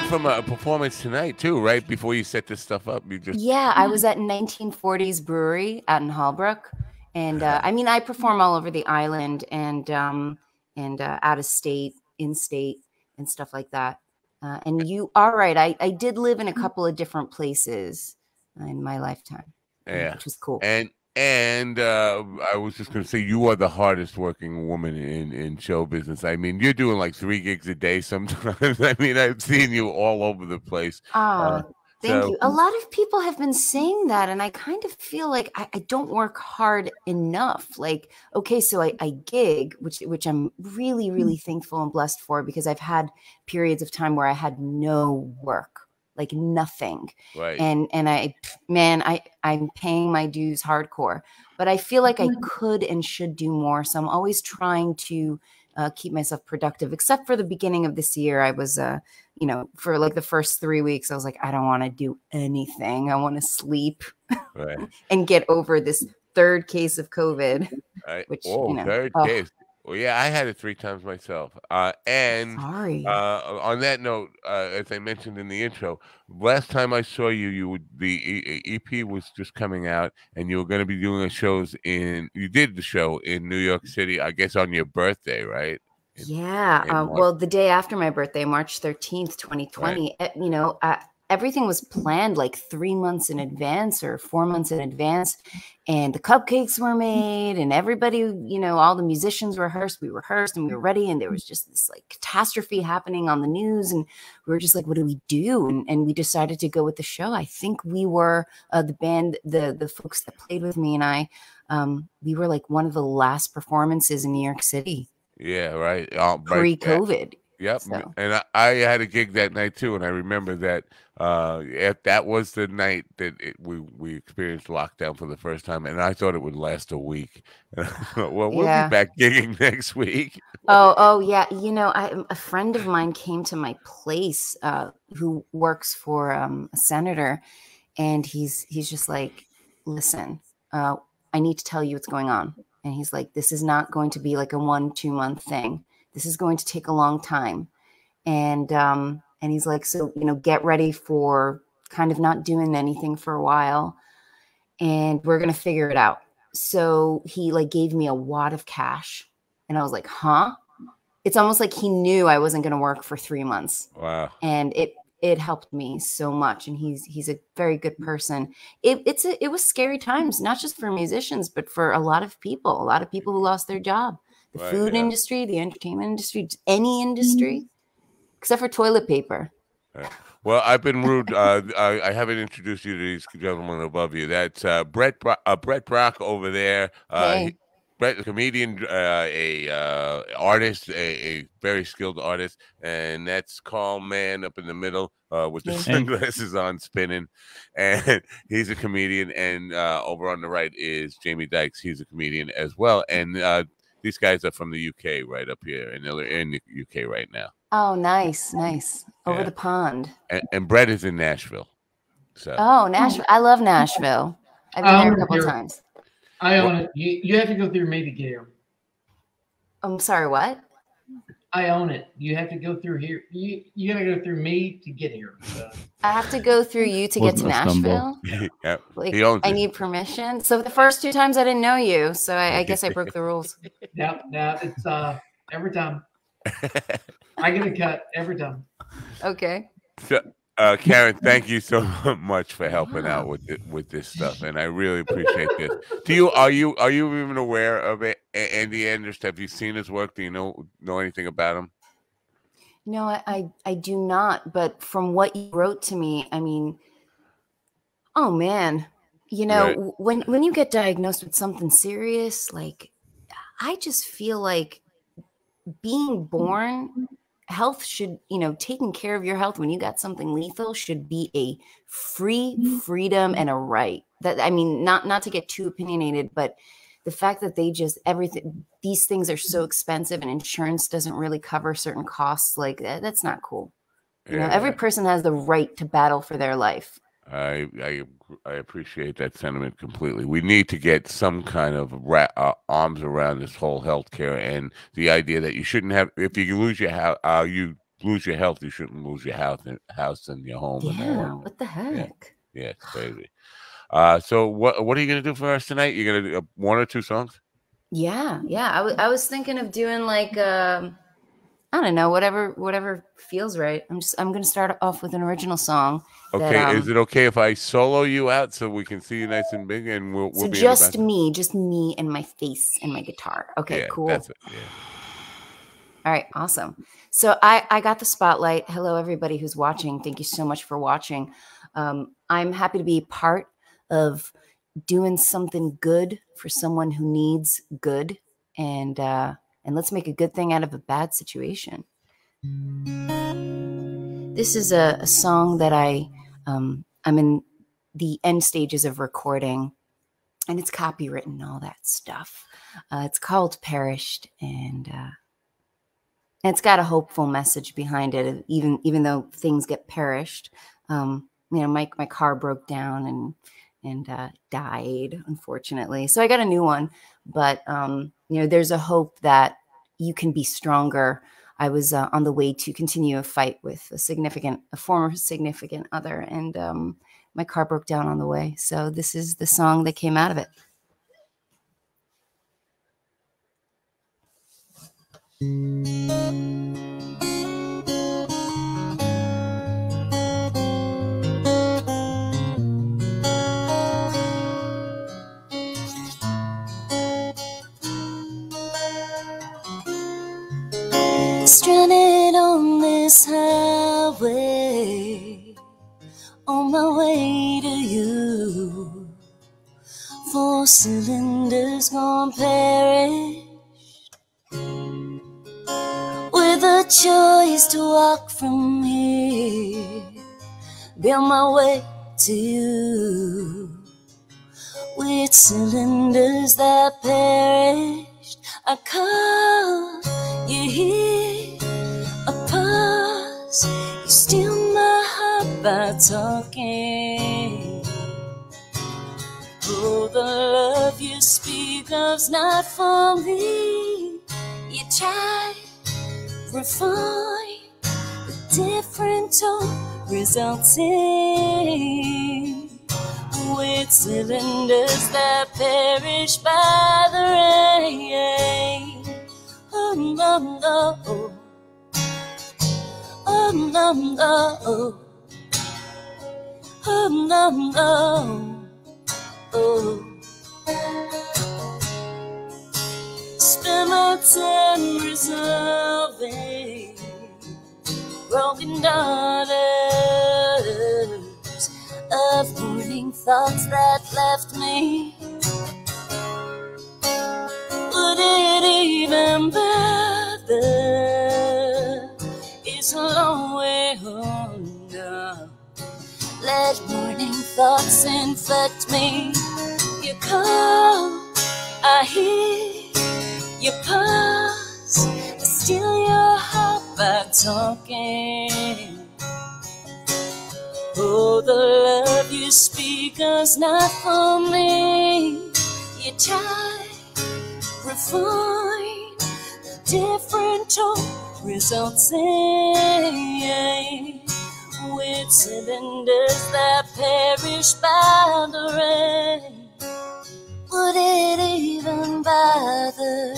came from a performance tonight too, right? Before you set this stuff up, you just yeah. I was at 1940s Brewery out in Holbrook, and uh, I mean, I perform all over the island and um, and uh, out of state, in state, and stuff like that. Uh, and you are right. I, I did live in a couple of different places in my lifetime. Yeah, which was cool. And and uh, I was just going to say, you are the hardest working woman in, in show business. I mean, you're doing like three gigs a day sometimes. I mean, I've seen you all over the place. Oh, uh, thank so. you. A lot of people have been saying that, and I kind of feel like I, I don't work hard enough. Like, okay, so I, I gig, which which I'm really, really thankful and blessed for because I've had periods of time where I had no work like nothing. Right. And and I man, I I'm paying my dues hardcore, but I feel like I mm-hmm. could and should do more. So I'm always trying to uh, keep myself productive. Except for the beginning of this year, I was uh, you know, for like the first three weeks, I was like, I don't want to do anything. I want to sleep right. and get over this third case of COVID. Right. Which oh, you know, third oh. case. Well, yeah, I had it three times myself. Uh, and Sorry. Uh, on that note, uh, as I mentioned in the intro, last time I saw you, you would the EP was just coming out, and you were going to be doing a shows in. You did the show in New York City, I guess, on your birthday, right? In, yeah. In uh, well, the day after my birthday, March thirteenth, twenty twenty. Eh, you know, everything was planned like three months in advance or four months in advance and the cupcakes were made and everybody you know all the musicians rehearsed we rehearsed and we were ready and there was just this like catastrophe happening on the news and we were just like what do we do? And, and we decided to go with the show. I think we were uh, the band the the folks that played with me and i um, we were like one of the last performances in new york city. Yeah right uh, pre-covid Yep, so. and I, I, had a gig that night too, and I remember that uh, that was the night that it, we we experienced lockdown for the first time, and I thought it would last a week. well, we'll yeah. be back gigging next week. oh, oh yeah. You know, I, a friend of mine came to my place uh, who works for um, a senator, and he's he's just like, listen, uh, I need to tell you what's going on, and he's like, this is not going to be like a one two month thing this is going to take a long time. And um, and he's like, so you know, get ready for kind of not doing anything for a while, and we're gonna figure it out. So he like gave me a wad of cash, and I was like, huh? It's almost like he knew I wasn't gonna work for three months. Wow. And it it helped me so much and he's he's a very good person it, it's a, it was scary times not just for musicians but for a lot of people a lot of people who lost their job the right, food yeah. industry, the entertainment industry, any industry, mm-hmm. except for toilet paper. Right. Well, I've been rude. Uh, I, I, haven't introduced you to these gentlemen above you. That's uh, Brett Bro- uh, Brett Brock over there. Uh, hey. Brett, a comedian, uh, a uh, artist, a, a, very skilled artist, and that's Carl Mann up in the middle uh, with the sunglasses on, spinning, and he's a comedian. And uh, over on the right is Jamie Dykes. He's a comedian as well. And uh, these guys are from the UK, right up here, and they're in the UK right now. Oh, nice, nice. Over yeah. the pond. And, and Brett is in Nashville. So. Oh, Nashville! I love Nashville. I've been um, there a couple times. I own it. You, you have to go through me to get here. I'm sorry. What? I own it. You have to go through here. You you gotta go through me to get here. So. I have to go through you to get to Nashville. yep. Like, he owns I it. need permission. So the first two times I didn't know you, so I, I guess I broke the rules. Yep. Yeah, it's uh every time. I get a cut every time. Okay. So, uh, Karen, thank you so much for helping out with it, with this stuff, and I really appreciate this. Do you are you are you even aware of it, Andy Andrist? Have you seen his work? Do you know know anything about him? No, I, I, I do not. But from what you wrote to me, I mean, oh man, you know, right. when when you get diagnosed with something serious, like I just feel like being born health should you know taking care of your health when you got something lethal should be a free mm-hmm. freedom and a right that i mean not not to get too opinionated but the fact that they just everything these things are so expensive and insurance doesn't really cover certain costs like that, that's not cool you yeah. know every person has the right to battle for their life I, I I appreciate that sentiment completely. We need to get some kind of ra- uh, arms around this whole healthcare and the idea that you shouldn't have if you lose your house, uh, you lose your health, you shouldn't lose your house and house and your home. Yeah, and what the heck? Yeah, yeah it's crazy. Uh, so what what are you gonna do for us tonight? You're gonna do uh, one or two songs? Yeah, yeah. I was I was thinking of doing like um I don't know, whatever whatever feels right. I'm just I'm gonna start off with an original song. Okay, that, um, is it okay if I solo you out so we can see you nice and big and we'll, we'll so just me, just me and my face and my guitar. Okay, yeah, cool. That's it. Yeah. All right, awesome. So I I got the spotlight. Hello, everybody who's watching. Thank you so much for watching. Um, I'm happy to be part of doing something good for someone who needs good, and uh, and let's make a good thing out of a bad situation. This is a, a song that I um, I'm in the end stages of recording, and it's copywritten and all that stuff. Uh, it's called Perished, and uh, it's got a hopeful message behind it. Even even though things get perished, um, you know, my my car broke down and and uh, died unfortunately. So I got a new one, but um, you know, there's a hope that you can be stronger. I was uh, on the way to continue a fight with a significant, a former significant other, and um, my car broke down on the way. So this is the song that came out of it. Stranded on this highway, on my way to you. Four cylinders gone perished, with a choice to walk from here, be on my way to you. With cylinders that perished, I call you here by talking. Oh, the love you speak of's not for me. You try, refine a different tone resulting with cylinders that perish by the rain. Oh, no, no um, um, oh. Um, oh. oh. Spend my time resolving broken daughters of morning thoughts that left me. Infect me. You call, I hear you pause. I steal your heart by talking. Oh, the love you speak is not for me. You try, refine different tone resulting with cylinders that perish by the rain. Would it even bother?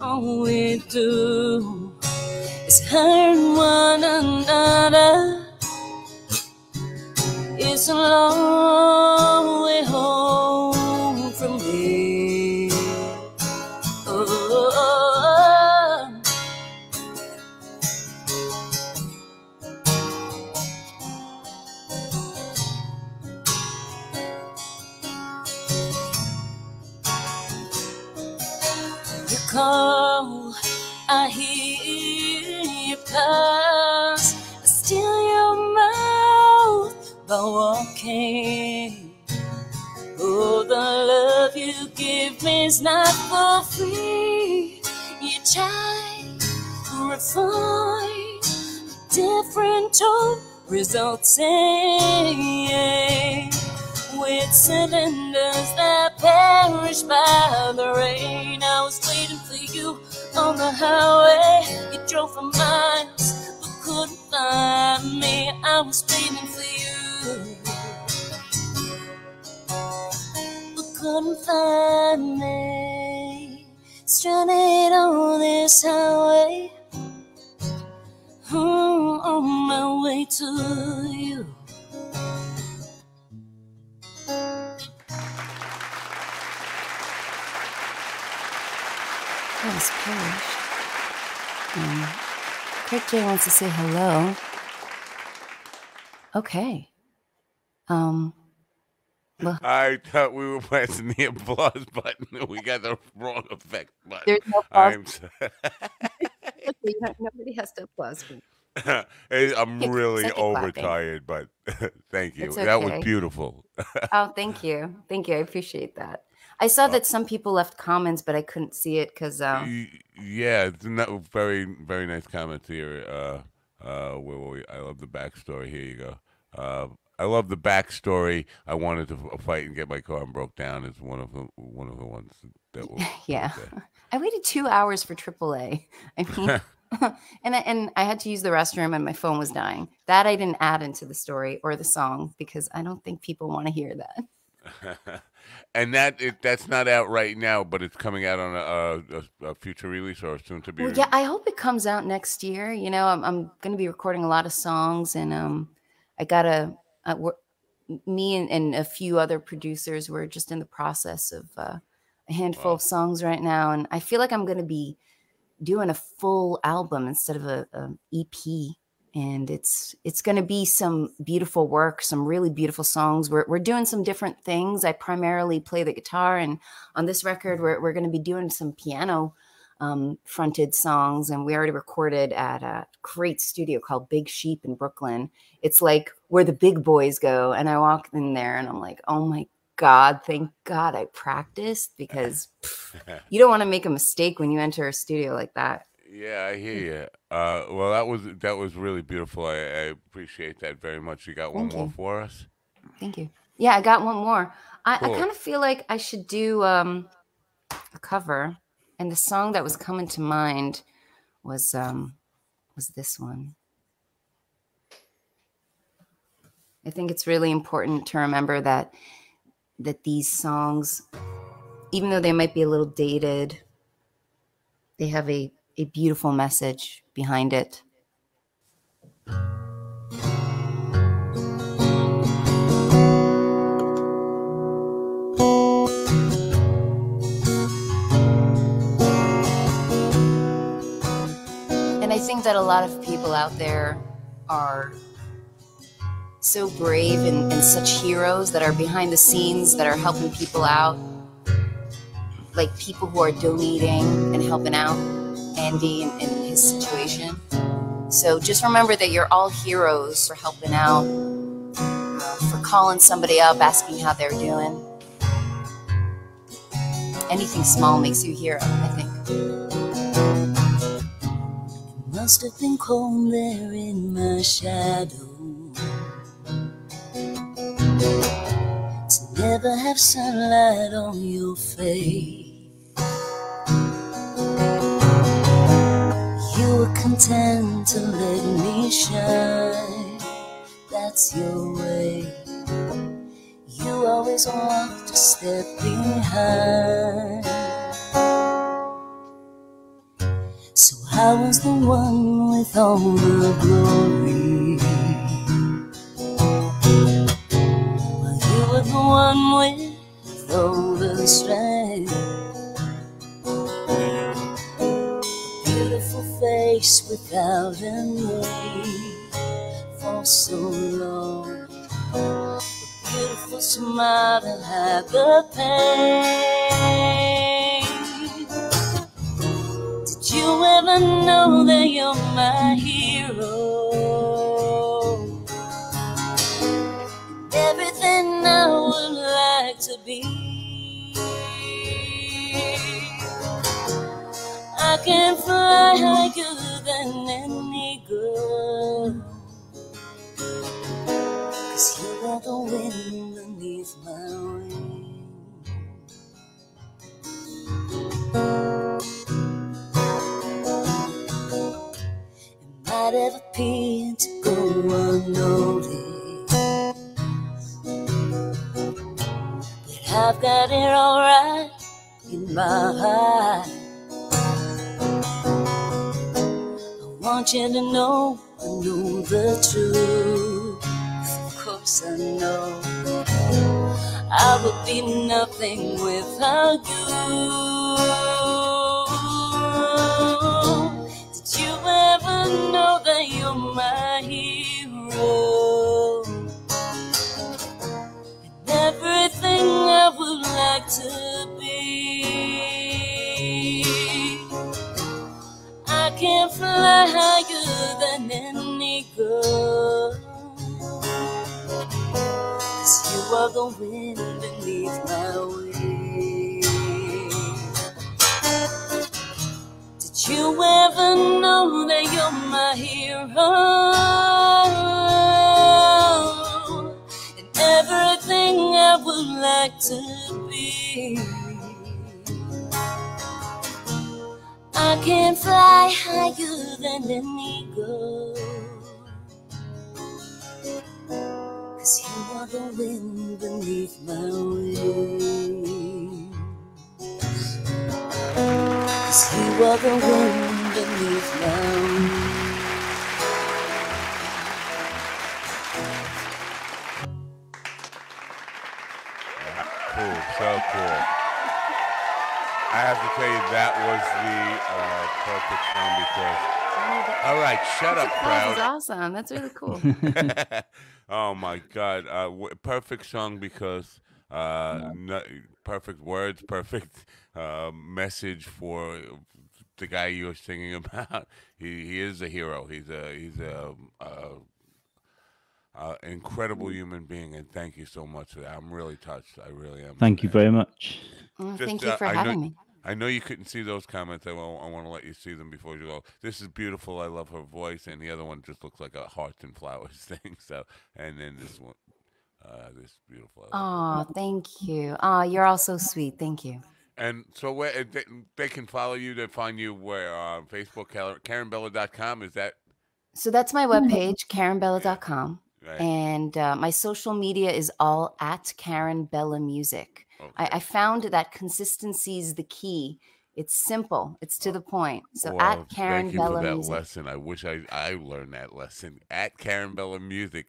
All we do is hurt one another. It's a long for free. You try to refine different tone resulting with cylinders that perish by the rain. I was waiting for you on the highway. You drove for miles but couldn't find me. I was waiting for you, but couldn't find me. Stranded on this highway, oh, on my way to you. That was polished. Um, Craig J wants to say hello. Okay. Um. I thought we were pressing the applause button. We got the wrong effect button. there's no applause. Nobody has to applause me. I'm really clapping. overtired, but thank you. It's That was beautiful. Oh, thank you. Thank you. I appreciate that. I saw that some people left comments, but I couldn't see it because um, Yeah, it's not very very nice comments here. Uh, uh, where were we? I love the backstory. Here you go. Uh, I love the backstory. I wanted to fight and get my car and broke down. Is one of the one of the ones that will. yeah. I waited two hours for AAA. I mean, and I, and I had to use the restroom, and my phone was dying. That I didn't add into the story or the song because I don't think people want to hear that. and that it, that's not out right now, but it's coming out on a, a, a future release or soon to be. Well, yeah, I hope it comes out next year. You know, I'm, I'm going to be recording a lot of songs, and um, I got to, uh, we're- me and, and a few other producers, we're just in the process of uh, a handful Wow. of songs right now, and I feel like I'm going to be doing a full album instead of a, a EP. And it's it's going to be some beautiful work, some really beautiful songs. We're we're doing some different things. I primarily play the guitar, and on this record, we're we're going to be doing some piano um, fronted songs, and we already recorded at a great studio called Big Sheep in Brooklyn. It's like where the big boys go, and I walk in there, and I'm like, oh my god, thank God I practiced because pff, you don't want to make a mistake when you enter a studio like that. Yeah, I hear you. Uh, well, that was that was really beautiful. I, I appreciate that very much. You got one Thank more you. for us? Thank you. Yeah, I got one more. I, I kind of feel like I should do um, a cover, and the song that was coming to mind was um, was this one. I think it's really important to remember that that these songs, even though they might be a little dated, they have a, a beautiful message behind it. That a lot of people out there are so brave and, and such heroes that are behind the scenes that are helping people out. Like people who are donating and helping out Andy in, in his situation. So just remember that you're all heroes for helping out, uh, for calling somebody up, asking how they're doing. Anything small makes you a hero, I think. Must have been cold there in my shadow. To never have sunlight on your face. You were content to let me shine. That's your way. You always walked a step behind. I was the one with all the glory. While you were the one with all the strength. Beautiful face without a name for so long. A beautiful smile that had the pain. You ever know that you're my hero? Everything I would like to be. I can fly higher than an eagle. Cause you are the wind beneath my wings. Might ever appear to go unnoticed. But I've got it alright in my heart. I want you to know I know the truth. Of course I know I would be nothing without you. My hero? And everything I would like to be. I can fly higher than an eagle. Cause you are the wind beneath my wings. Did you ever know that you're my hero? And everything I would like to be. I can fly higher than an eagle. Cause you are the wind beneath my wings. Cause you are the wind I have to tell you that was the uh, perfect song because. All right, shut up, That crowd. was awesome. That's really cool. oh my god, uh, w- perfect song because uh, no, perfect words, perfect uh, message for the guy you were singing about. He he is a hero. He's a he's a. Uh, uh, incredible human being, and thank you so much for that. I'm really touched. I really am. Thank you very much. Well, Just, thank you uh, for I know- having me. I know you couldn't see those comments. I, wa- I want to let you see them before you go. This is beautiful. I love her voice, and the other one just looks like a hearts and flowers thing. So, and then this one, uh, this beautiful. Oh, thank you. Oh, you're all so sweet. Thank you. And so, where they, they can follow you, they find you where uh, Facebook, Karen- KarenBella.com. Is that So that's my webpage, karenbella.com. right? And uh, my social media is all at Karen Bella Music. I, Okay. I found that consistency is the key. It's simple. It's to the point. So Well, at Karen thank you Bella for that Music. lesson. I wish I I learned that lesson at Karen Bella Music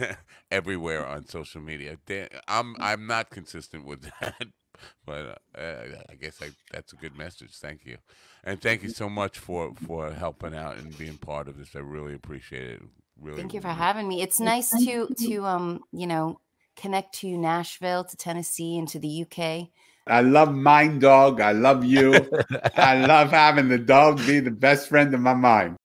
everywhere on social media. Da- I'm I'm not consistent with that, but uh, I guess I, that's a good message. Thank you, and thank you so much for for helping out and being part of this. I really appreciate it. Really, Thank you for having me. It's nice to to um you know connect to Nashville, to Tennessee, and to the UK. I love Mind Dog. I love you. I love having the dog be the best friend of my mind.